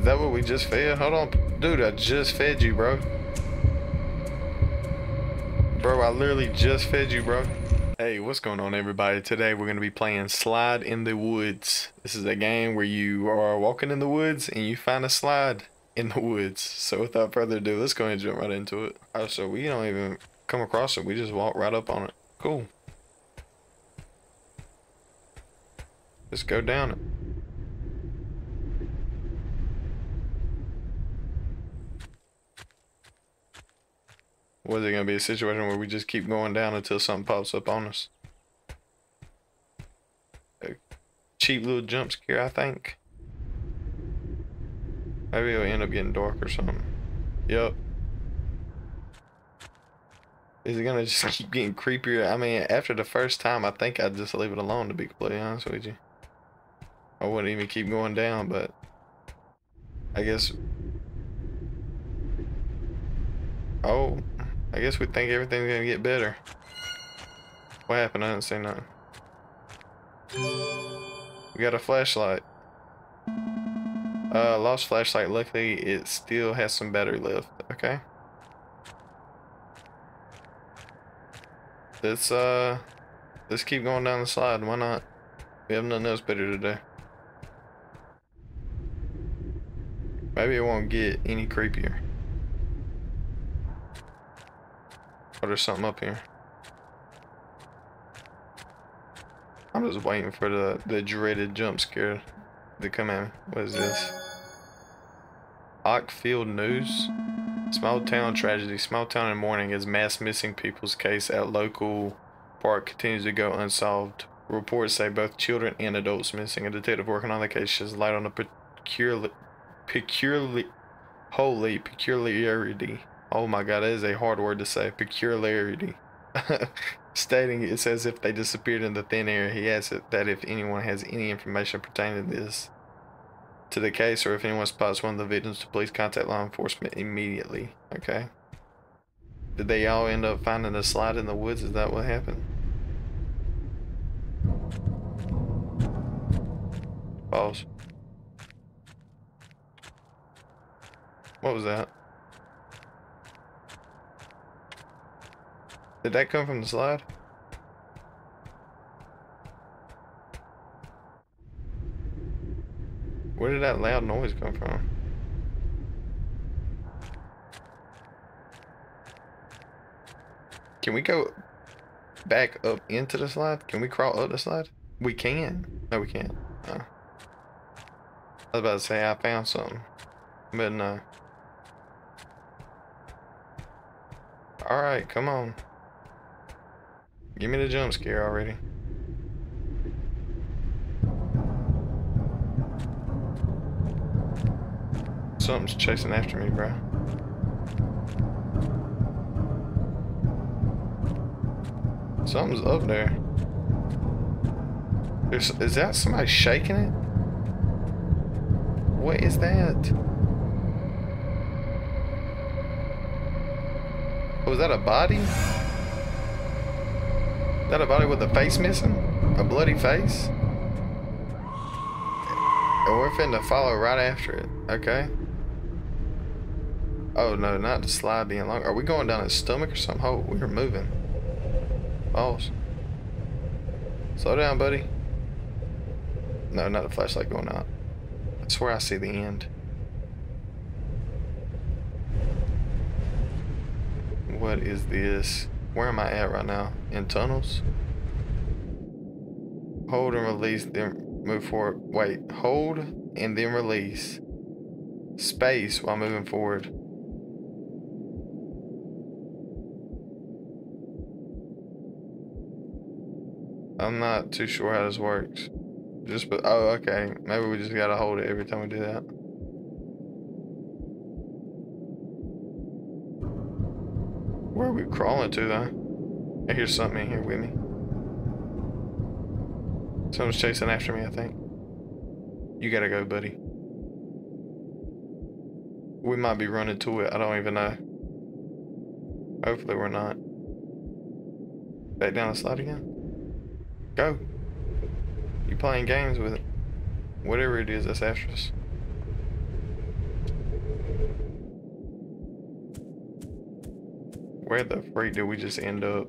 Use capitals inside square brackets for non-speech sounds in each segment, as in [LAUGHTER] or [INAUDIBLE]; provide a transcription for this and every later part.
Is that what we just fed? Hold on. Dude, I just fed you, bro. Bro, I literally just fed you, bro. Hey, what's going on everybody? Today we're going to be playing Slide in the Woods. This is a game where you are walking in the woods and you find a slide in the woods. So without further ado, let's go and jump right into it. Oh, so we don't even come across it. We just walk right up on it. Cool. Let's go down it. Was it going to be a situation where we just keep going down until something pops up on us? A cheap little jump scare, I think. Maybe it'll end up getting dark or something. Yep. Is it gonna just [LAUGHS] keep getting creepier? I mean, after the first time, I think I'd just leave it alone, to be completely honest with you. I wouldn't even keep going down, but I guess. Oh, I guess we think everything's gonna get better. What happened? I didn't see nothing. We got a flashlight. Uh, lost flashlight. Luckily, it still has some battery left. Okay. Let's uh, let's keep going down the slide. Why not? We have nothing else better to do. Maybe it won't get any creepier. Oh, there's something up here. I'm just waiting for the, the dreaded jump scare to come me. What is this? Oakfield News? Small town tragedy. Small town in mourning as mass missing people's case at local park continues to go unsolved. Reports say both children and adults missing. A detective working on the case sheds light on a peculiar, peculiar, holy peculiarity. Oh my god, that is a hard word to say. Peculiarity. [LAUGHS] Stating it's as if they disappeared in the thin air. He asks that if anyone has any information pertaining to this to the case or if anyone spots one of the victims to please contact law enforcement immediately. Okay. Did they all end up finding a slide in the woods? Is that what happened? Pause. What was that? Did that come from the slide? Where did that loud noise come from? Can we go back up into the slide? Can we crawl up the slide? We can. No, we can't. I was about to say I found something, but no. Alright, come on. Give me the jump scare already. Something's chasing after me, bro. Something's up there. There's, is that somebody shaking it? What is that? Oh, Was that a body? That a body with a face missing? A bloody face? And we're finna follow right after it. Okay. Oh no, not the slide being long. Are we going down his stomach or something? Oh, we are moving. Balls. Slow down, buddy. No, not the flashlight going out. That's where I see the end. What is this? Where am I at right now? In tunnels? Hold and release, then move forward. Wait, hold and then release. Space while moving forward. I'm not too sure how this works. Just, but, oh, okay. Maybe we just gotta hold it every time we do that. Where are we crawling to, though? I hear something in here with me. Someone's chasing after me, I think. You gotta go, buddy. We might be running to it. I don't even know. Hopefully we're not. Back down the slide again? Go. You playing games with it. Whatever it is that's after us. Where the freak did we just end up?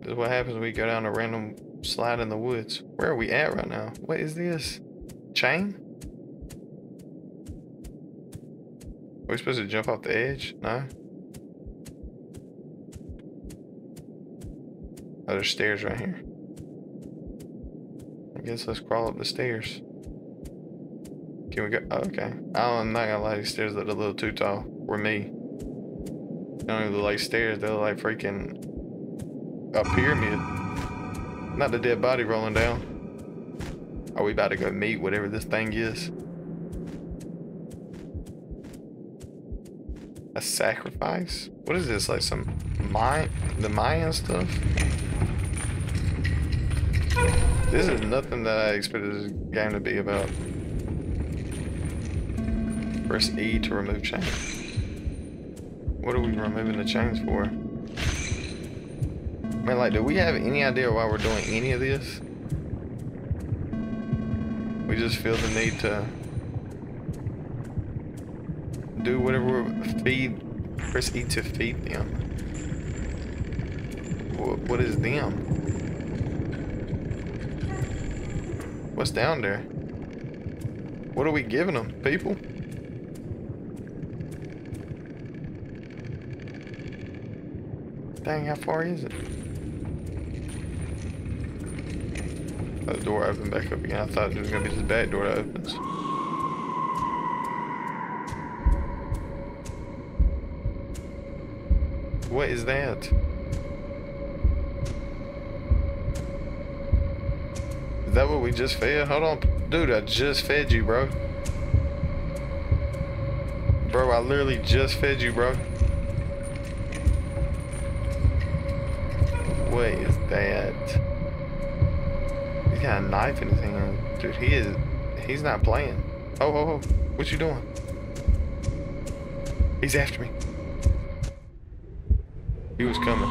This is what happens when we go down a random slide in the woods. Where are we at right now? What is this? Chain? Are we supposed to jump off the edge? No? Oh, there's stairs right here. I guess let's crawl up the stairs. Can we go? Oh, okay. I'm not gonna lie, these stairs look a little too tall for me. They don't even look like stairs, they look like freaking a pyramid. Not the dead body rolling down. Are we about to go meet whatever this thing is? A sacrifice? What is this? Like some Mayan, the Mayan stuff? This is nothing that I expected this game to be about. Press E to remove chain. What are we removing the chains for? Man, like, do we have any idea why we're doing any of this? We just feel the need to do whatever feed. Press E to feed them. What is them? What's down there? What are we giving them, people? Dang, how far is it? The door opened back up again. I thought it was gonna be this back door that opens. What is that? Is that what we just fed? Hold on. Dude, I just fed you, bro. Bro, I literally just fed you, bro. Is that? He's got a knife in his hand. Dude, he is... He's not playing. Oh, oh, oh. What you doing? He's after me. He was coming.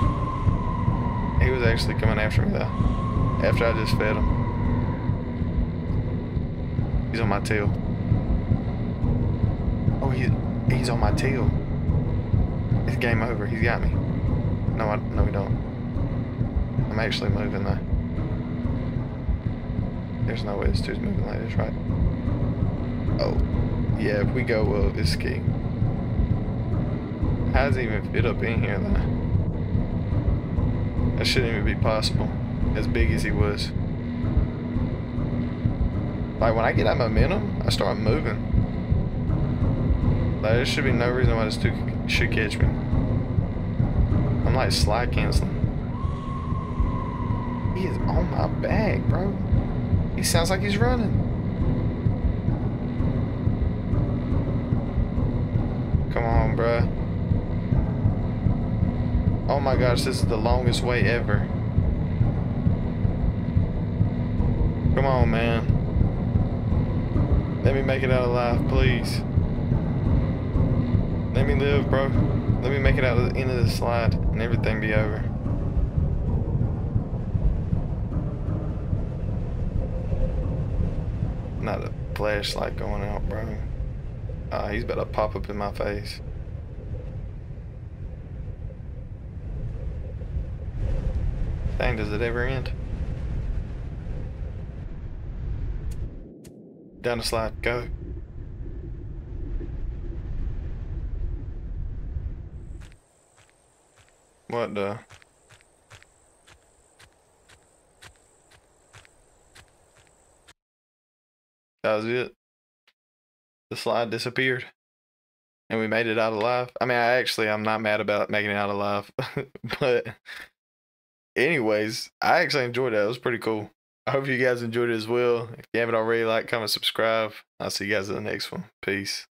He was actually coming after me, though. After I just fed him. He's on my tail. Oh, he, he's on my tail. It's game over. He's got me. No, I, no, we don't. I'm actually moving though. There's no way this dude's moving like this, right? Oh, yeah, if we go, well, it's. How does he even fit up in here though? That shouldn't even be possible, as big as he was. Like when I get that momentum, I start moving. Like there should be no reason why this dude should catch me. I'm like slide canceling. He is on my back, bro. He sounds like he's running. Come on, bro. Oh my gosh, this is the longest way ever. Come on, man. Let me make it out alive, please. Let me live, bro. Let me make it out to the end of the slide and everything be over. Not a flashlight going out, bro. Uh, he's about to pop up in my face. Dang, does it ever end? Down the slide, go. What the? That was it. The slide disappeared. And we made it out alive. I mean, I actually, I'm not mad about making it out alive. [LAUGHS] but anyways, I actually enjoyed that. It was pretty cool. I hope you guys enjoyed it as well. If you haven't already, like, comment, subscribe. I'll see you guys in the next one. Peace.